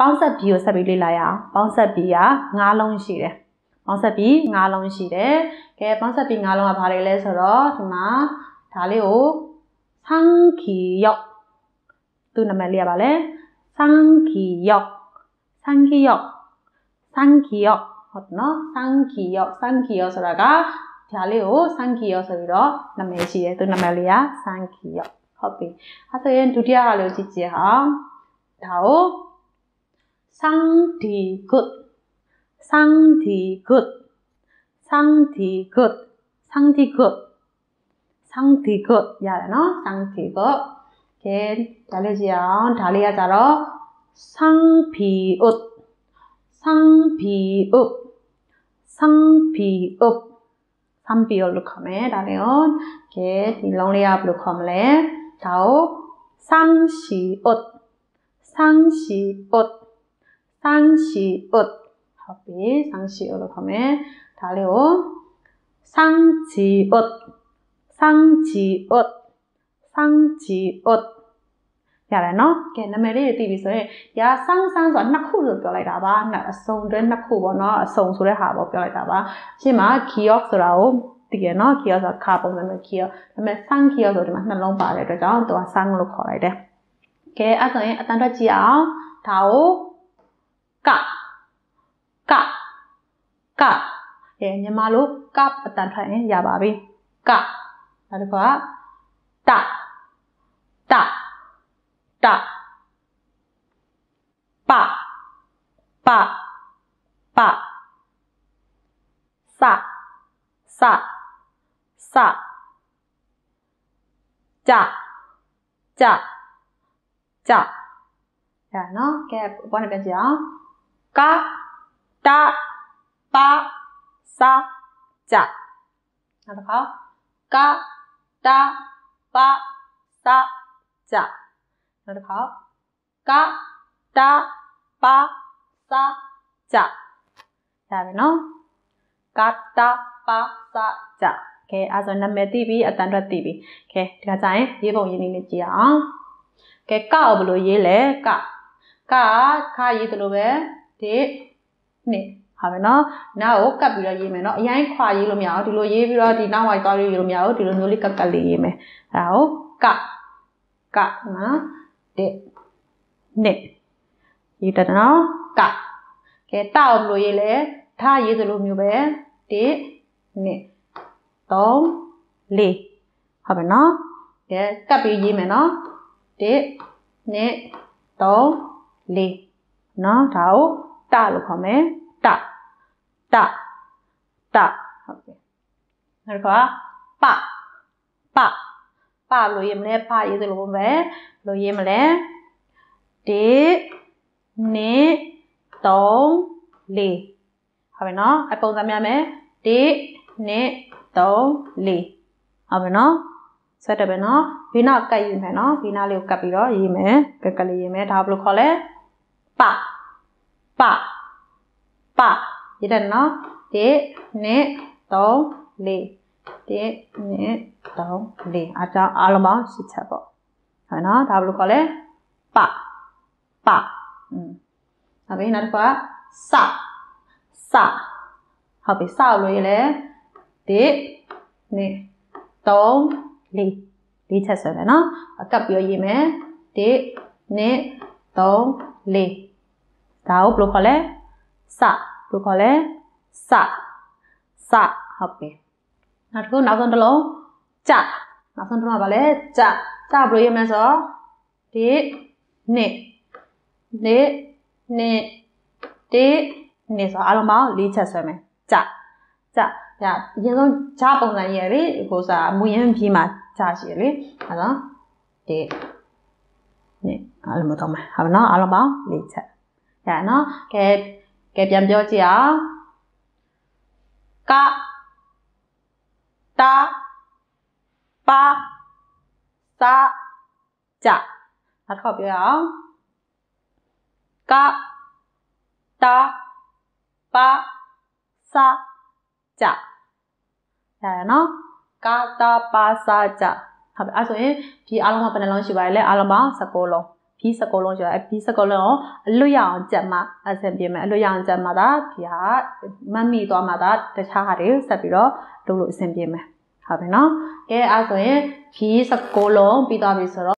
ပေါင်းဆက်ဘီကိုဆက်ပြီးလေ့လာရအောင်ပေါင်းဆက်ဘီက၅လုံးရှိတယ်ပေါင်းဆက်ဘီ၅လုံးရှိတယ်ကဲပေါင်းဆက်ဘီ၅လုံးကဘာတွေလဲဆိုတော့ဒီမှာဒါလေးကိုဆန်းခီယော့သူ့နာမည်လေးကဘာလဲဆန်းခီယော့ဆန်းခီယော့ဆန်းခီယော့ဟုတ်နော်ဆန်းခီယော့ဆန်းခီယော့ဆိုတာကဒါလေးကိုဆန်းခီယော့ဆိုပြီးတော့နာမည်ရှိတယ်သူ့နာမည်လေးကဆန်းခီယော့ဟုတ်ပြီအဲဆိုရင်ဒုတိယကလေးကိုကြည့်ကြည့်ဟာဒါကို 상디긋, 상디긋, 상디긋, 상디긋, 상디긋, dạ 상디긋. Cái trả lời gì ạ? 상비읍, 상비읍, 상비읍. 상비읍로 가면 다래요. 게 딜롱리압로 가면 다오. 상시옷, 상시옷. 상시옷 합비 상시옷으로 가면 다리오 상지옷 상지옷 상지옷 ရတယ်နော်ကဲနာမည်လေးတွေသိပြီဆိုရင်ရာဆန်းဆန်းဆိုတာနှစ်ခုလို့ပြောလိုက်တာပါနှစ်အစုံတွဲနှစ်ခုပေါ့နော်အစုံဆိုတဲ့ဟာပေါ့ပြောလိုက်တာပါရှင်းမှာ kiosk ဆိုတာကိုသိရနော် kiosk ဆိုတာခါပုံစံမျိုး kiosk ဒါပေမဲ့ sun kiosk ဆိုဒီမှာနှလုံးပါတဲ့အတွက်ကြောင့်သူက sun လို့ခေါ်လိုက်တယ်ကဲအဲ့ဆိုရင်အတန်ထွက်ကြည့်အောင်ဒါကို ကကကအဲမြန်မာလိုကပ်အတန်ထွက်ရင်ရပါပြီကနောက်တစ်ခါတတတပပပစစစကြကြကြရနော်ကဲဘာနဲ့ပြန်ကြည့်အောင် ကတပစကြနောက်တစ်ခါကတပစကြနောက်တစ်ခါကတပစကြရပြီနော်ကတပစကြကဲအဲဆိုနာမည်သိပြီအတန်ထွက်သိပြီကဲဒီကကြရင်ရေးပုံရေးနည်းလေးကြည့်အောင်ကဲကောက်ဘယ်လိုရေးလဲကကခါရေးသလိုပဲ ဒီနှစ်ဟာမယ်နော်နောက်ကိုကပ်ပြီးတော့ရေးမယ်နော်အရင်ခွာရေးလို့မရအောင်ဒီလိုရေးပြီးတော့ဒီနောက်ဝိုက်သွားရေးလို့မရအောင်ဒီလိုမျိုးလေးကပ်ကပ်လေးရေးမယ်အဲဒါကိုကကနော်ဒီနှစ်ရေးတနော်ကကဲတောက်ဘယ်လိုရေးလဲထားရေးသလိုမျိုးပဲဒီနှစ်3 4ဟုတ်ပါနော်ကဲကပ်ပြီးရေးမယ်နော်ဒီနှစ်3 4နော်ဒါကို တလို့ခေါ်မယ်တတတဟုတ်ပြီနောက်တစ်ခါပပပလို့ရေးမလဲပရေးသလိုပဲလို့ရေးမလဲဒီနေ3 4ဟုတ်ပြီနော်အပုံစံများမယ်ဒီနေ3 4ဟုတ်ပြီနော်ဆက်တယ်ပဲနော်ဘေးနားကတ်ရေးမယ်နော်ဘေးနားလေးကိုကတ်ပြီးတော့ရေးမယ်ကက်ကလေးရေးမယ်ဒါဘယ်လိုခေါ်လဲပ ပပရေးတယ်နော်ဒီနှစ်3 4ဒီနှစ်3 4အားကြောင့်အားလုံးပေါင်း8ချက်ပေါ့ဟုတ်နော်ဒါဘယ်လိုခေါ်လဲပပอืมဟုတ်ပြီနောက်တစ်ခါစစဟုတ်ပြီစလို့ရေးလဲဒီနှစ်3 4လေးချက်ဆွဲမယ်နော်အကပ်ပြီးရေးမယ်ဒီနှစ်3 4 ဒါကိုဘယ်လိုခေါ်လဲစဘယ်လိုခေါ်လဲစစဟုတ်ပြီနောက်တစ်ခုနောက်ဆုံးတစ်လုံးကြနောက်ဆုံးတစ်လုံးကဘာလဲကြကြဘယ်လိုရေးမလဲဆိုတော့ဒီနှစ်နှစ်နှစ်ဒီနှစ်ဆိုအားလုံးပေါင်း၄ချက်ဆွဲမယ်ကြကြညအရင်ဆုံးဂျားပုံစံရေးရလေကိုစားမူရင်းပြီးမှဂျားရှိရလေအဲ့တော့ဒီနေ့အားလုံးမတော့မယ်ဟုတ်နော်အားလုံးပေါင်း၄ချက် ရနော်ကဲကဲပြန်ပြောကြည့်အောင်ကတာပါစာကြနောက်တစ်ခေါက်ပြောရအောင်ကတာပါစာကြရတယ်နော်ကာတာပါစာကြဟုတ်ပြီအဲ့ဆိုရင်ဒီအားလုံးကဘယ်နှလုံးရှိပါလဲလဲအားလုံးပေါင်း16လုံး ဘီစကောလုံးဆိုတာဘီစကောလုံးကိုအလွတ်ရအောင်ကြက်မှအဆင်ပြေမယ်အလွတ်ရအောင်ကြက်မှသာဒီဟာမတ်မိသွားမှသာတခြားဟာတွေဆက်ပြီးတော့လုပ်လို့အဆင်ပြေမယ်ဟုတ်ပြီနော်ကဲအဲ့ဆိုရင်ဘီစကောလုံးပြီးသွားပြီဆိုတော့